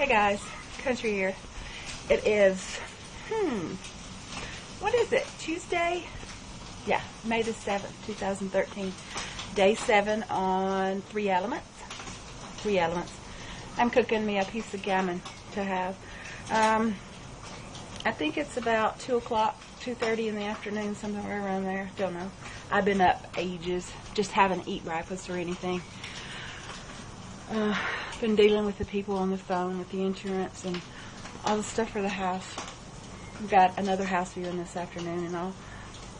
Hey guys, Country here. It is, hmm, what is it? Tuesday? Yeah, May the 7th, 2013. Day 7 on Three Elements. Three Elements. I'm cooking me a piece of gammon to have. Um, I think it's about 2 o'clock, 2.30 in the afternoon, somewhere around there. Don't know. I've been up ages. Just haven't eat breakfast or anything. Uh, been dealing with the people on the phone with the insurance and all the stuff for the house. We've got another house viewing this afternoon and.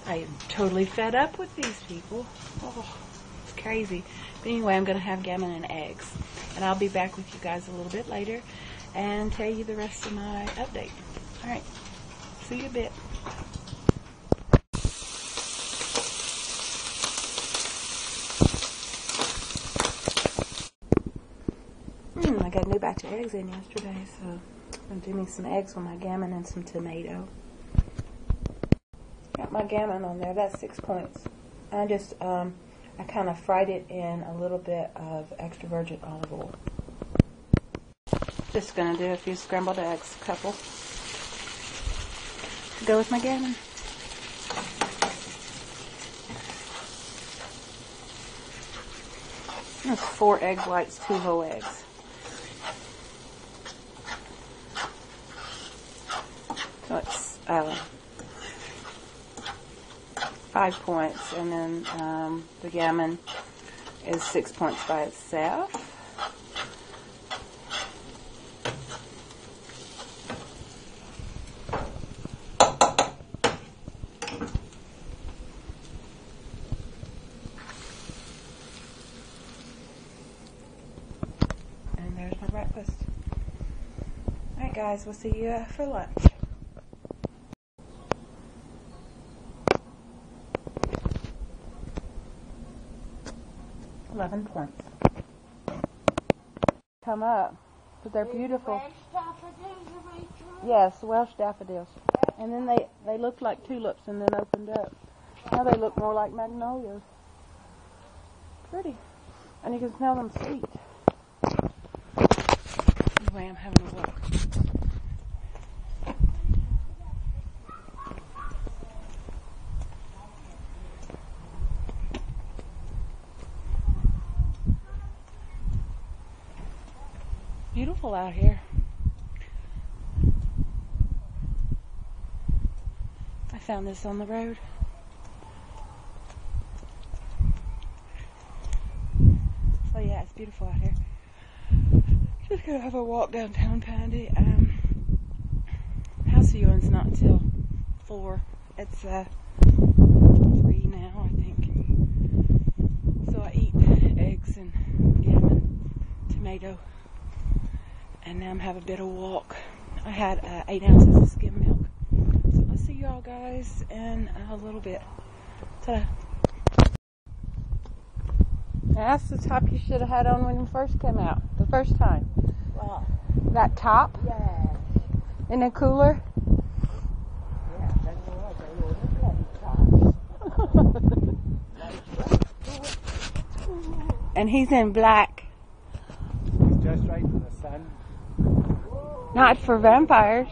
I am totally fed up with these people. Oh, it's crazy. But anyway, I'm going to have gammon and eggs. And I'll be back with you guys a little bit later and tell you the rest of my update. All right. See you a bit. Hmm, I got a new batch of eggs in yesterday, so I'm going to do me some eggs with my gammon and some tomato. Got my gammon on there. That's six points. I just, um, I kind of fried it in a little bit of extra virgin olive oil. Just going to do a few scrambled eggs, a couple, to go with my gammon. That's four egg whites, two whole eggs. So it's uh, five points, and then um, the gammon is six points by itself. And there's my breakfast. Alright, guys, we'll see you for lunch. Eleven points. Come up, but they're beautiful. Yes, Welsh daffodils. And then they they looked like tulips and then opened up. Now they look more like magnolias. Pretty, and you can smell them sweet. Anyway, I'm having a walk. Beautiful out here. I found this on the road. So yeah, it's beautiful out here. Just gonna have a walk downtown Pandy. Um, house viewing's not until four. It's uh three now, I think. So I eat eggs and gammon, tomato, and now I'm having a bit of walk. I had uh, eight ounces of skim milk. So I'll see y'all guys in a little bit. Ta-da. That's the top you should have had on when you first came out, the first time. Well, That top yeah, in the cooler. yeah, then there was a load of bloody cars. And he's in black. It's just right in the sun. Not for vampires.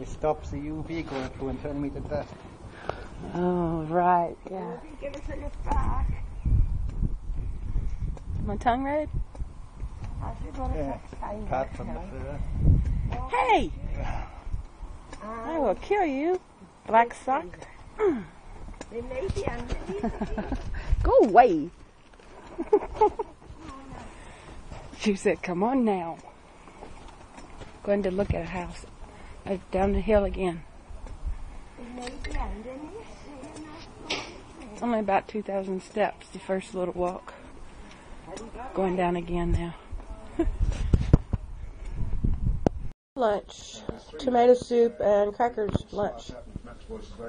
It stops the UV going through and turning me to dust. Oh, right, yeah. Give us a lift back. My tongue red? I should go to Yeah, next time. apart from the fur. Hey! Um, I will kill you, black sock. The. Go away. she said, come on now. Going to look at a house. Uh, down the hill again. It's only about 2,000 steps, the first little walk. Going down again now. lunch. Tomato soup and crackers lunch.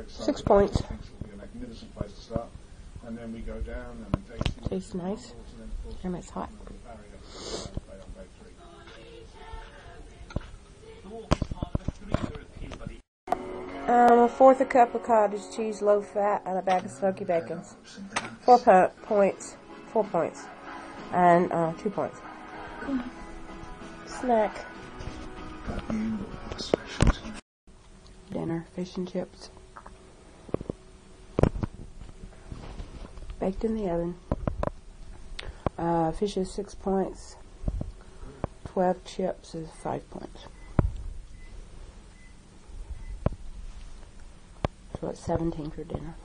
Six points. Thinks it'll be a magnificent Um, a fourth a cup of cottage cheese, low fat, and a bag of smoky bacons. Four po- points. Four points. And uh, two points. Snack. Dinner, fish and chips. Baked in the oven. Uh, fish is six points. Twelve chips is five points. So it's seventeen for dinner.